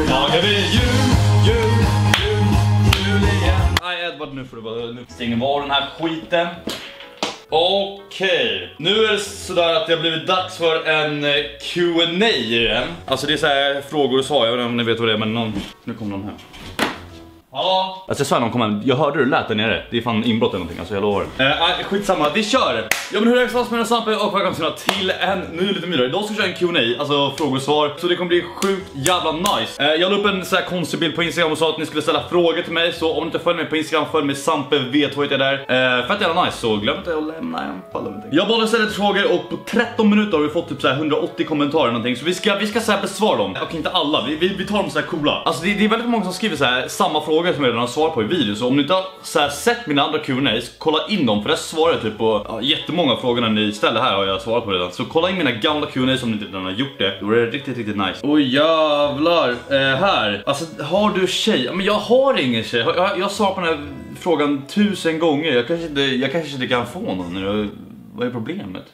Nu jagar vi jul, jul, jul, jul igen. Nej Edvard, nu får du bara... Nu stänger vi den här skiten. Okej, nu är det sådär att det har blivit dags för en eh, Q&A igen. Alltså det är så här frågor och svar, jag vet inte om ni vet vad det är men någon... Nu kommer någon här. Hallå? Alltså jag svär någon kom hem. Jag hörde hur det lät där nere. Det är fan inbrott eller någonting, alltså jag lovar. Eh, nej, skitsamma, vi kör! Ja men hur är det med Sampe och välkomna till en, nu är det lite myror. Idag ska vi köra en Q&A, alltså frågor och svar. Så det kommer bli sjukt jävla nice. Eh, jag la upp en så här konstig bild på Instagram och sa att ni skulle ställa frågor till mig. Så om ni inte följer mig på Instagram, följ mig Sampe vet vad jag är där. Eh, fett jävla nice, så glöm inte att lämna en follow. Jag valde att ställa lite frågor och på 13 minuter har vi fått typ så här 180 kommentarer eller någonting. Så vi ska, vi ska så här besvara dem. Okej, inte alla, vi, vi, vi tar dem så här coola. Alltså det, det är väldigt många som skriver så här samma frågor som jag redan har svarat på i video. Så om ni inte har så här, sett mina andra Q&As, kolla in dem. För där svarar jag typ på ja, jättemånga frågorna ni ställer här har jag svarat på redan. Så kolla in mina gamla Q&As om ni inte redan har gjort det. Då är det riktigt, riktigt nice. Oj jävlar. Eh, här. Alltså har du tjej? Men jag har ingen tjej. Jag, jag, jag svarar på den här frågan tusen gånger. Jag kanske inte, jag kanske inte kan få någon. Vad är problemet?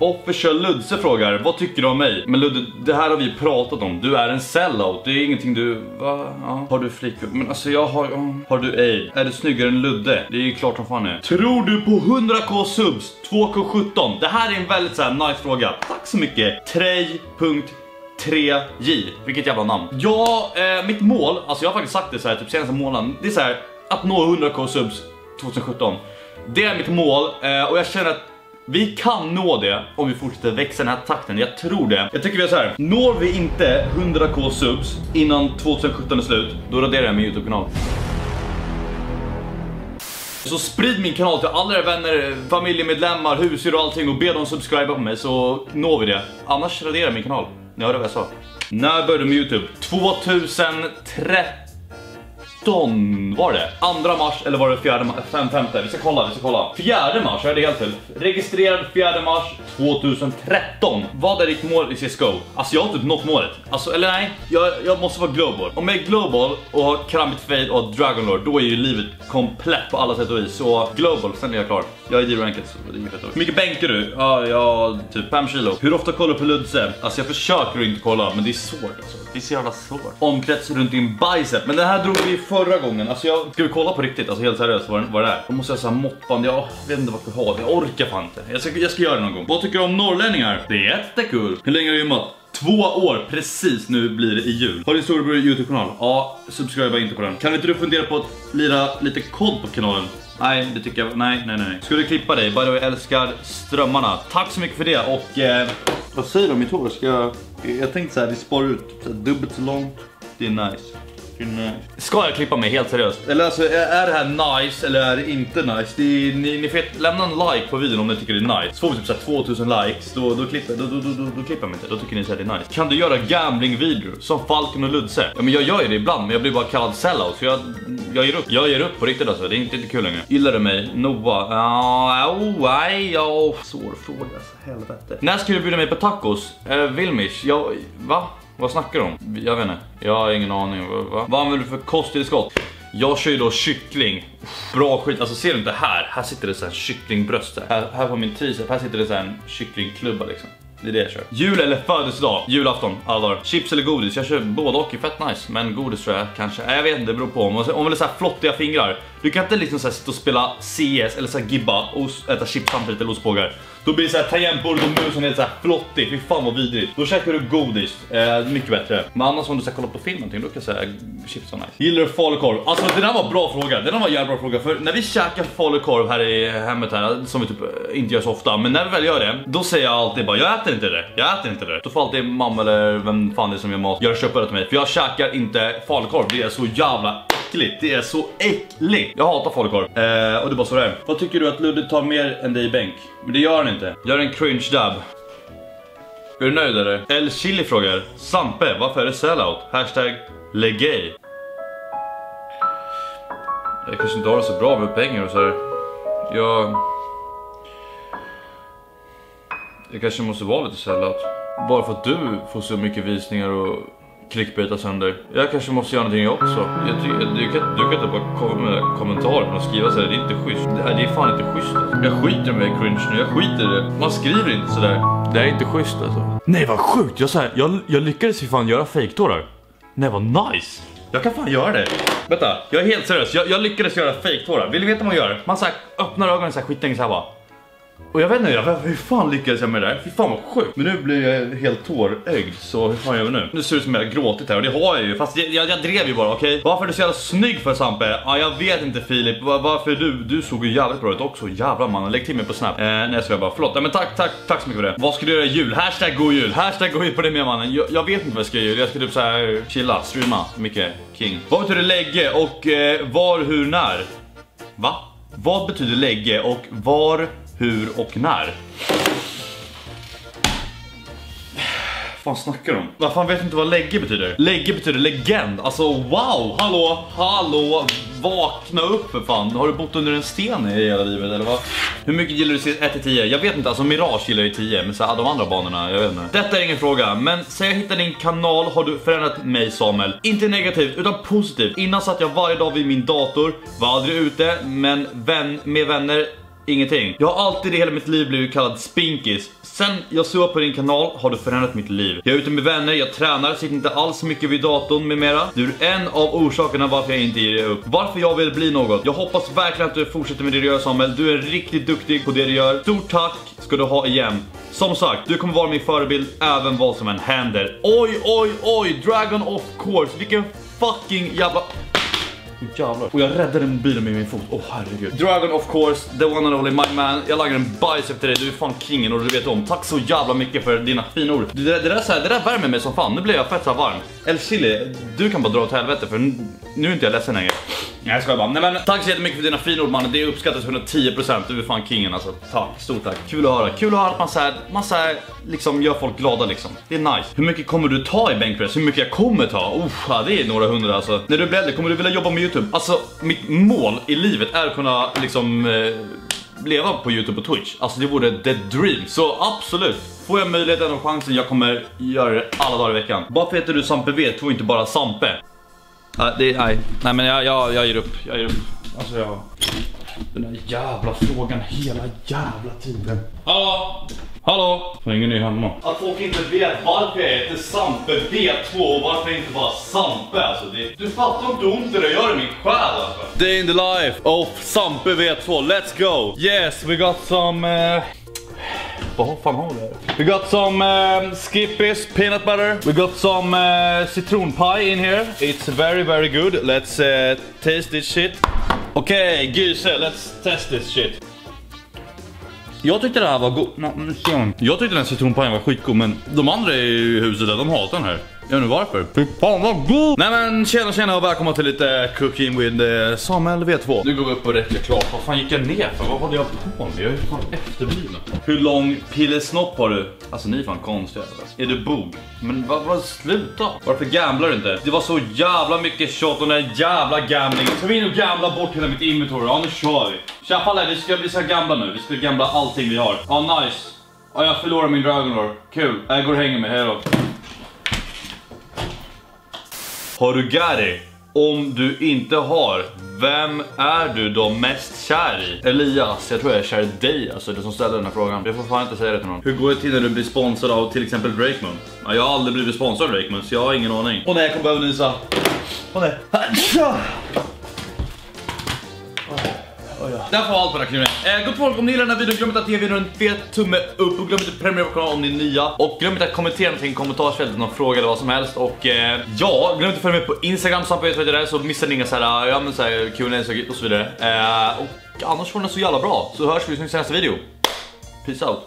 Official Ludse frågar, vad tycker du om mig? Men Ludde, det här har vi pratat om. Du är en sellout. Det är ingenting du... Va? Ja. Har du flickvän? Men alltså jag har... Ja. Har du ej? Är du snyggare än Ludde? Det är ju klart som fan är. Tror du på 100k subs? 2k17? Det här är en väldigt så här nice fråga. Tack så mycket. Trej.3J. Vilket jävla namn. Ja, eh, mitt mål, alltså jag har faktiskt sagt det så här typ senaste månaden. Det är så här att nå 100k subs 2017. Det är mitt mål eh, och jag känner att vi kan nå det om vi fortsätter växa den här takten, jag tror det. Jag tycker vi gör så här. når vi inte 100k subs innan 2017 är slut, då raderar jag min YouTube-kanal. Så sprid min kanal till alla era vänner, familjemedlemmar, husdjur och allting och be dem subscriba på mig så når vi det. Annars raderar jag min kanal. Ni hörde vad jag sa. När började du med YouTube? 2013 var det? 2 mars eller var det 4 mars? Fem, femte? Vi ska kolla, vi ska kolla. 4 mars, är det helt fel. Registrerad 4 mars 2013. Vad är ditt mål i CSGO? Alltså jag har typ nått målet. Alltså, eller nej, jag, jag måste vara global. Om jag är global och har Kramit Fade och Dragonlord, då är ju livet komplett på alla sätt och vis. Så global, sen är jag klar. Jag är Diro ranket så det är inget Hur mycket bänkar du? Ja, jag typ 5 kilo. Hur ofta kollar du på Ludse? Alltså jag försöker att inte kolla, men det är svårt alltså. Det är så jävla svårt. Omkrets runt din bicep. Men den här drog vi förra gången. Alltså jag... Ska vi kolla på riktigt? Alltså helt seriöst vad, vad det är. Då måste jag säga måttband. Jag vet inte vad jag har. Jag orkar fan inte. Jag ska, jag ska göra det någon gång. Vad tycker du om norrlänningar? Det är jättekul. Hur länge har du gymmat? Två år precis nu blir det i jul. Har din storebror Youtube-kanal? Ja, subscriba inte på den. Kan inte du fundera på att lira lite kod på kanalen? Nej, det tycker jag. Nej, nej, nej. Ska du klippa dig? By the way, älskar strömmarna. Tack så mycket för det och... Eh, vad säger du om mitt hår? Ska jag... Jag tänkte så här, det sparar ut dubbelt så långt. Det är nice. Eh, ska jag klippa mig helt seriöst? Eller alltså, är det här nice eller är det inte nice? Det är, ni, ni får lämna en like på videon om ni tycker det är nice. Så får vi typ så 2000 likes, då, då, klipper, då, då, då, då, då klipper jag mig inte. Då tycker ni att det är nice. Kan du göra gambling-videor som Falken och Ludse? Ja men jag gör ju det ibland, men jag blir bara kallad sellout. Så jag, jag ger upp. Jag ger upp på riktigt alltså, det är inte, inte kul längre. Gillar du mig? Noah? Ja, oh, nej, ja. Svår fråga alltså, helvete. När ska du bjuda mig på tacos? Eh, Vilmish? Jag, va? Vad snackar du om? Jag vet inte. Jag har ingen aning. Va? Vad använder du för kosttillskott? Jag kör ju då kyckling. Bra skit. Alltså ser du inte här? Här sitter det så här kycklingbröst. Här, här på min tricep. Här sitter det så här en kycklingklubba liksom. Det är det jag kör. Jul eller födelsedag? Julafton, alla dagar. Chips eller godis? Jag kör både och, är fett nice. Men godis tror jag kanske. Nej, jag vet inte, det beror på. Om man vill ha flottiga fingrar. Du kan inte liksom så sitta och spela CS eller så gibba och äta chips samtidigt eller ostbågar. Då blir det såhär tangentbordet och musen helt såhär flottig. Fy fan vad vidrigt. Då käkar du godis. Eh, mycket bättre. Men annars om du ska kolla på film någonting, då kan jag säga chips var nice. Gillar du falukorv? Alltså det där var en bra fråga. Det där var en jävla bra fråga. För när vi käkar falukorv här i hemmet här, som vi typ eh, inte gör så ofta. Men när vi väl gör det, då säger jag alltid bara jag äter inte det. Jag äter inte det. Då får alltid mamma eller vem fan det är som gör mat göra köper det till mig. För jag käkar inte falukorv. Det är så jävla äckligt. Det är så äckligt. Jag hatar falukorv. Eh, och det är bara så det är. Vad tycker du att Ludde tar mer än dig i bänk? Men det gör han inte. Gör en cringe dab. Är du nöjd eller? El Chili frågar. Sampe, varför är det sellout? Hashtag legay. Jag kanske inte har det så bra med pengar och sådär. Jag... Jag kanske måste vara lite sellout. Bara för att du får så mycket visningar och clickbaita sönder. Jag kanske måste göra någonting också. Jag du, kan, du kan inte bara komma med kommentarer och skriva sådär, det är inte schysst. Det, här, det är fan inte schysst. Alltså. Jag skiter med cringe nu, jag skiter i det. Man skriver inte sådär. Det här är inte schysst alltså. Nej vad sjukt, jag, så här, jag, jag lyckades ju fan göra fejktårar. Nej vad nice! Jag kan fan göra det. Vänta, jag är helt seriös. Jag, jag lyckades göra fake-tårar. Vill du veta vad man gör? Man så här, öppnar ögonen så här skitlänge så här bara. Och jag vet inte, jag, hur fan lyckades jag med det där? Fy fan vad sjukt. Men nu blir jag helt tårögd, så hur fan gör vi nu? Nu ser det ut som jag har gråtit här och det har jag ju. Fast jag, jag, jag drev ju bara, okej? Okay? Varför är du så jävla snygg för Sampe? Ja, jag vet inte Filip. Var, varför du? Du såg ju jävligt bra ut också. Jävlar mannen, lägg till mig på Snap. Eh, nej jag ska bara, förlåt. Nej, men tack, tack, tack så mycket för det. Vad ska du göra i jul? Hashtag god jul. Hashtag god jul på det med mannen. Jag, jag vet inte vad jag ska göra. Jag ska typ så här chilla, streama mycket. King. Vad betyder lägge och eh, var, hur, när? Va? Vad betyder lägge och var, hur och när? Vad fan snackar de? Vad fan vet inte vad lägge betyder? Lägge betyder legend. Alltså wow, hallå, hallå, vakna upp för fan. Har du bott under en sten i hela livet eller vad? Hur mycket gillar du 1 till 10? Jag vet inte, alltså Mirage gillar ju 10, men så här, de andra banorna, jag vet inte. Detta är ingen fråga, men sen jag hittade din kanal har du förändrat mig Samuel. Inte negativt, utan positivt. Innan satt jag varje dag vid min dator, var aldrig ute, men vän med vänner Ingenting. Jag har alltid i hela mitt liv blivit kallad Spinkis. Sen jag såg på din kanal har du förändrat mitt liv. Jag är ute med vänner, jag tränar, sitter inte alls mycket vid datorn med mera. Du är en av orsakerna varför jag inte ger upp. Varför jag vill bli något. Jag hoppas verkligen att du fortsätter med det du gör Samuel. Du är riktigt duktig på det du gör. Stort tack ska du ha igen. Som sagt, du kommer vara min förebild även vad som än händer. Oj, oj, oj, Dragon of course. Vilken fucking jävla... Jävlar. Och jag räddade mobilen med min fot. Åh oh, herregud. Dragon of course, the one and only my man. Jag lagar en bajs efter dig. Du är fan kingen och du vet om. Tack så jävla mycket för dina fina ord. Det, det, där, så här, det där värmer mig som fan. Nu blir jag fett så varm. El Chili, du kan bara dra åt helvete för nu är inte jag ledsen längre. Nej jag skojar bara. Nej, men, tack så jättemycket för dina fina ord mannen. Det uppskattas 110%. Du är fan kingen alltså. Tack, stort tack. Kul att höra. Kul att höra att man såhär, man såhär, liksom gör folk glada liksom. Det är nice. Hur mycket kommer du ta i bänkpress? Hur mycket jag kommer ta? Oh, det är några hundra alltså. När du blir äldre, kommer du vilja jobba med YouTube? Alltså, mitt mål i livet är att kunna liksom eh, leva på YouTube och Twitch. Alltså det vore the dream. Så absolut, får jag möjligheten och chansen, jag kommer göra det alla dagar i veckan. Varför heter du Sampe V? Tror inte bara Sampe. Uh, det, nej, nej men jag, jag, jag ger upp. Jag ger upp. Alltså jag... Den där jävla frågan hela jävla tiden. Hallå! Hallå! Får ingen ny hemma. Att folk inte vet varför jag heter Sampe V2 och varför jag inte bara Sampe alltså. Det, du fattar inte hur ont det gör i min själ alltså. Day in the life of Sampe V2. Let's go! Yes, we got some... Uh... Vad fan har vi här? We got some uh, Skippies peanut butter. We got some uh, citron pie in here. It's very very good. Let's uh, taste this shit. Okej, okay, Gyse, let's test this shit. Jag tyckte det här var god. Jag tyckte den citronpajen var skitgod men de andra i huset där, de hatar den här. Jag inte varför. Fy fan vad god! Nej men tjena tjena och välkomna till lite cooking with eh, Samuel V2. Nu går vi upp och räcker klart. Vad fan gick jag ner för? Vad hade jag på mig? Jag är ju fan efterbliven. Hur lång pillesnopp har du? Alltså ni är fan konstiga. Är du bog? Men vad, vad sluta? Varför gamblar du inte? Det var så jävla mycket shot och den där jävla gamblingen. Ska vi in och gambla bort hela mitt inventory? Ja nu kör vi. Tja Palle, vi ska, vi ska gambla nu. Vi ska gambla allting vi har. Ja nice. Ja jag förlorar min Dragon Lore. Kul. Jag går och hänger med, hejdå. Har du Gary? Om du inte har, vem är du då mest kär i? Elias, jag tror jag är kär i dig alltså, det som ställer den här frågan. Jag får fan inte säga det till någon. Hur går det till när du blir sponsrad av till exempel Breakman? Ja, jag har aldrig blivit sponsrad av Breakman så jag har ingen aning. Åh nej, jag kommer behöva nysa. Åh nej. Där får allt på den här. Eh, gott folk, om ni gillar den här videon, glöm inte att ge videon en fet tumme upp och glöm inte att prenumerera på kanalen om ni är nya. Och glöm inte att kommentera någonting i kommentarsfältet, någon fråga eller vad som helst. Och eh, ja, glöm inte att följa med på Instagram så där så missar ni inga såhär, ja men såhär Q&A och så vidare. Eh, och annars får ni så jävla bra, så hörs vi i nästa video. Peace out.